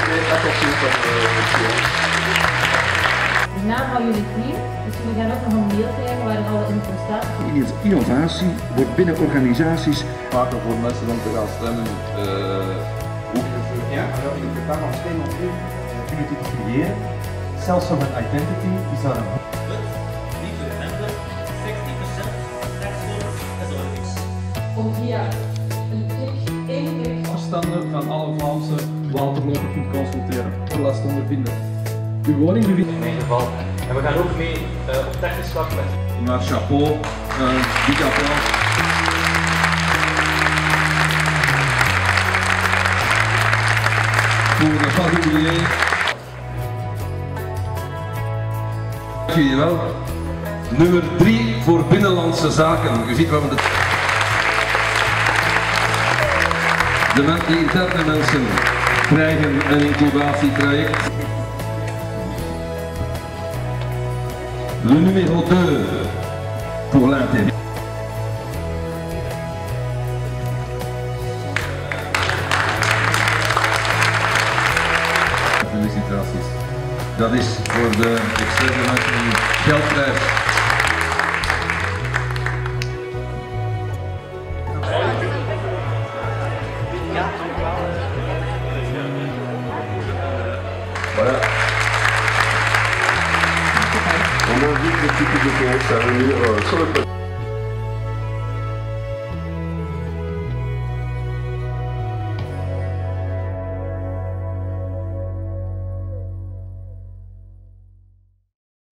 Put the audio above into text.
attention van De naam houden jullie clean, dus jullie gaan ook nog een mail krijgen waar alle info staat. Innovatie wordt binnen organisaties Maken voor mensen om te gaan stemmen. Ja, alors in het programma Stem op u ability te creëren. Zelfs van het identity is dat een Niet to remember, 60% taxpayers as Olympics. Om via een klik, één klik afstanden van alle Vlaamse waterlopen kunt consulteren. Voor last ondervinden. Uw woning bevindt In mijn geval. En we gaan ook mee uh, op technisch vlak met Maar chapeau, uh, dik applaus. Voor de particulier. Dank jullie wel. Nummer 3 voor Binnenlandse Zaken. U ziet waar we de... De, interne mensen krijgen een incubatietraject. Le numéro 2 pour l'intérim. Felicitaties. Dat is voor de externe mensen een geldprijs. On invite l'équipe de à venir euh, sur le plateau.